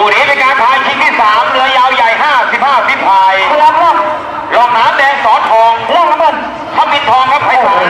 คู่นี้เป็นการพายชิงที่สามเรือยาวใหญ่ห้าสิบห้าฟิตพายงรรองน้ำแดงสอทองร่องน้ำเงินทับบินทองครับไพศาล